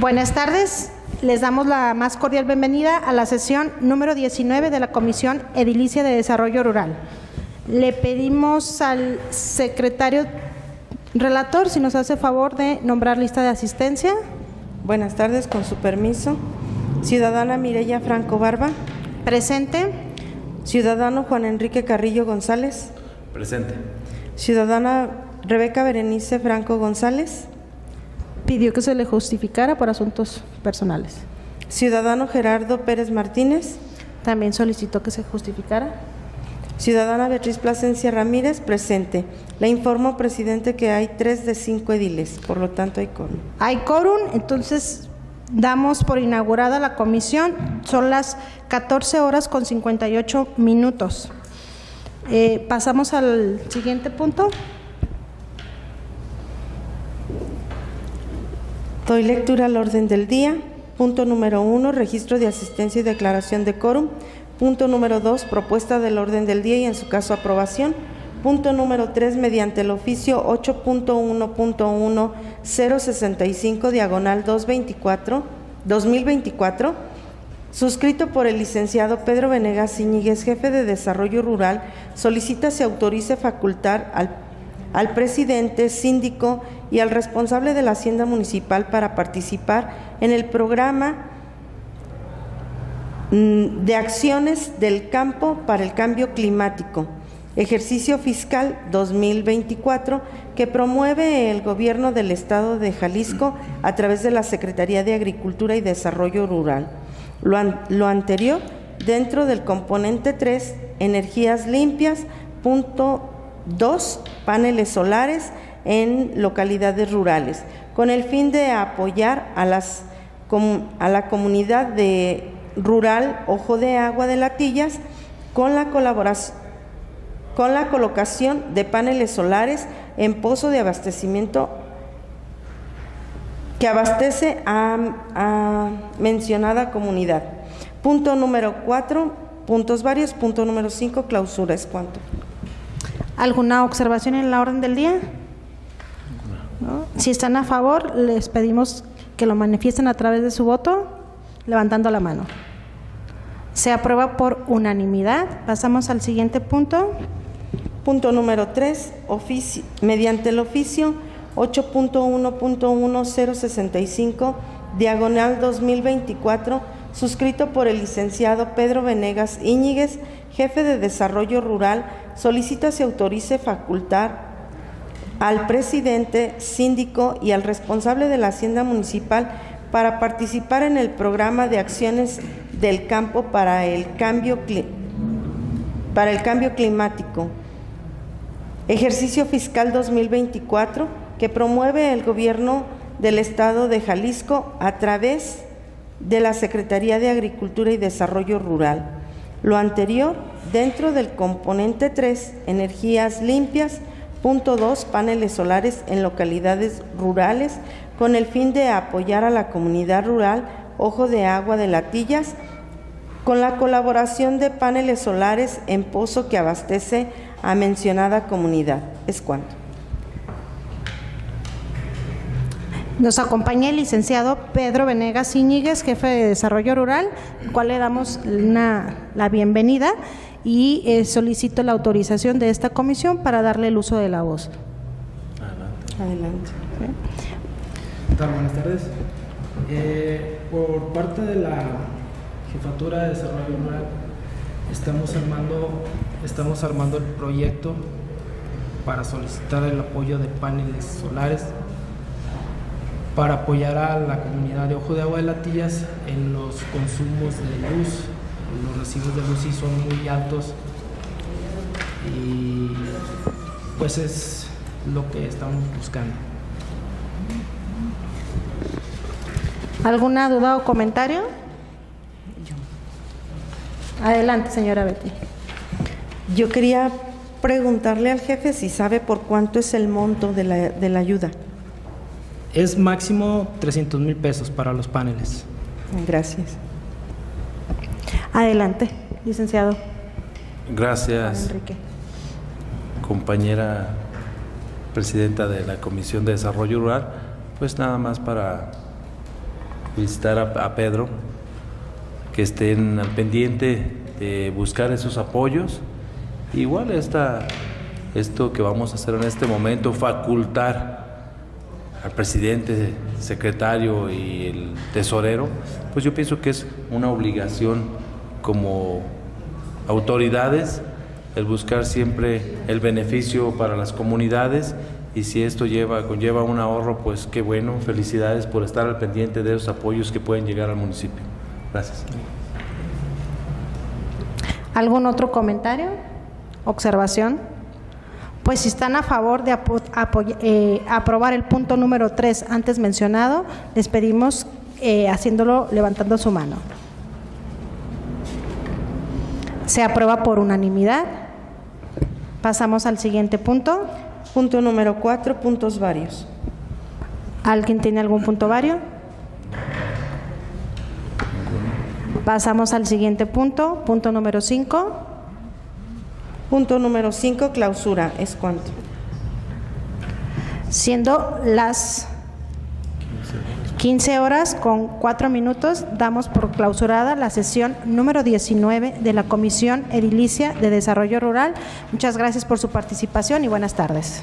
Buenas tardes. Les damos la más cordial bienvenida a la sesión número 19 de la Comisión Edilicia de Desarrollo Rural. Le pedimos al secretario relator si nos hace favor de nombrar lista de asistencia. Buenas tardes, con su permiso. Ciudadana Mireya Franco Barba. Presente. Ciudadano Juan Enrique Carrillo González. Presente. Ciudadana Rebeca Berenice Franco González. Pidió que se le justificara por asuntos personales. Ciudadano Gerardo Pérez Martínez. También solicitó que se justificara. Ciudadana Beatriz Plasencia Ramírez, presente. Le informo, presidente, que hay tres de cinco ediles, por lo tanto hay quórum. Hay quórum, entonces damos por inaugurada la comisión. Son las 14 horas con 58 minutos. Eh, pasamos al siguiente punto. Doy lectura al orden del día. Punto número uno, registro de asistencia y declaración de quórum. Punto número dos, propuesta del orden del día y en su caso aprobación. Punto número tres, mediante el oficio 8.1.1065, diagonal 224, 2024, suscrito por el licenciado Pedro Venegas Iñiguez, jefe de Desarrollo Rural, solicita se autorice facultar al, al presidente, síndico y al responsable de la Hacienda Municipal para participar en el programa mm, de acciones del campo para el cambio climático, ejercicio fiscal 2024, que promueve el gobierno del Estado de Jalisco a través de la Secretaría de Agricultura y Desarrollo Rural. Lo, an lo anterior dentro del componente 3, energías limpias, punto 2, paneles solares, en localidades rurales, con el fin de apoyar a, las, a la comunidad de rural Ojo de Agua de Latillas con la colaboración con la colocación de paneles solares en pozo de abastecimiento que abastece a, a mencionada comunidad. Punto número cuatro, puntos varios. Punto número cinco, clausura. ¿Es cuánto? ¿Alguna observación en la orden del día? Si están a favor, les pedimos que lo manifiesten a través de su voto, levantando la mano. Se aprueba por unanimidad. Pasamos al siguiente punto. Punto número 3. mediante el oficio 8.1.1065, diagonal 2024, suscrito por el licenciado Pedro Venegas Íñiguez, jefe de Desarrollo Rural, solicita se autorice facultar al presidente, síndico y al responsable de la Hacienda Municipal para participar en el programa de acciones del campo para el cambio, para el cambio climático. Ejercicio fiscal 2024 que promueve el gobierno del Estado de Jalisco a través de la Secretaría de Agricultura y Desarrollo Rural. Lo anterior dentro del componente 3, energías limpias, Punto 2. Paneles solares en localidades rurales con el fin de apoyar a la comunidad rural Ojo de Agua de Latillas con la colaboración de paneles solares en pozo que abastece a mencionada comunidad. ¿Es cuánto? Nos acompaña el licenciado Pedro Venegas Iñiguez, jefe de Desarrollo Rural, al cual le damos una, la bienvenida y eh, solicito la autorización de esta comisión para darle el uso de la voz. Adelante. Adelante. Buenas tardes. Eh, por parte de la Jefatura de Desarrollo Rural estamos armando, estamos armando el proyecto para solicitar el apoyo de paneles solares para apoyar a la comunidad de Ojo de Agua de Latillas en los consumos de luz los recibos de luz sí son muy altos y pues es lo que estamos buscando. ¿Alguna duda o comentario? Adelante, señora Betty. Yo quería preguntarle al jefe si sabe por cuánto es el monto de la, de la ayuda. Es máximo 300 mil pesos para los paneles. Gracias. Adelante, licenciado. Gracias, Enrique. compañera presidenta de la Comisión de Desarrollo Rural. Pues nada más para visitar a, a Pedro, que estén al pendiente de buscar esos apoyos. Igual esta, esto que vamos a hacer en este momento, facultar al presidente, secretario y el tesorero, pues yo pienso que es una obligación como autoridades el buscar siempre el beneficio para las comunidades y si esto lleva, conlleva un ahorro, pues qué bueno, felicidades por estar al pendiente de esos apoyos que pueden llegar al municipio. Gracias. ¿Algún otro comentario? ¿Observación? Pues si están a favor de eh, aprobar el punto número 3 antes mencionado, les pedimos eh, haciéndolo levantando su mano. Se aprueba por unanimidad. Pasamos al siguiente punto. Punto número 4, puntos varios. ¿Alguien tiene algún punto vario? Pasamos al siguiente punto, punto número 5. Punto número 5, clausura. ¿Es cuánto? Siendo las 15 horas con 4 minutos, damos por clausurada la sesión número 19 de la Comisión Edilicia de Desarrollo Rural. Muchas gracias por su participación y buenas tardes.